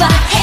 봐.